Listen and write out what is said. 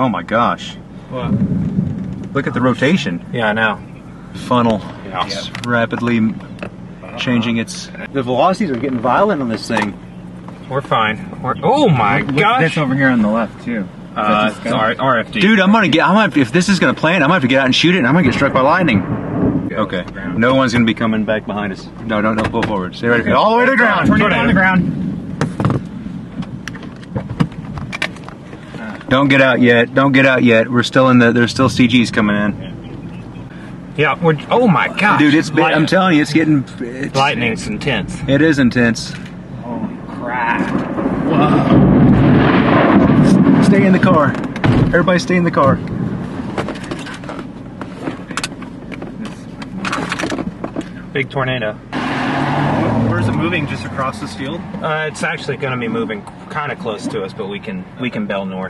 Oh my gosh. What? Look at the rotation. Yeah, I know. Funnel Yeah. is rapidly changing its. The velocities are getting violent on this thing. We're fine. We're, oh my gosh! over here on the left too. Uh, it's R- RFD. Dude, I'm gonna get. I might. If this is gonna plan, I might have to get out and shoot it, and I'm gonna get struck by lightning. Okay. No one's gonna be coming back behind us. No, no, no. Pull forward. Stay ready. All the way to the ground. Tornado on the ground. Don't get out yet. Don't get out yet. We're still in the. There's still CGs coming in. Yeah, we're. Oh my god, Dude, it's. Been, I'm telling you, it's getting. It's, lightning's intense. It is intense. Holy crap. Wow. Stay in the car. Everybody, stay in the car. Big tornado. Where's it moving? Just across this field? Uh, it's actually going to be moving kind of close to us, but we can we can bell north.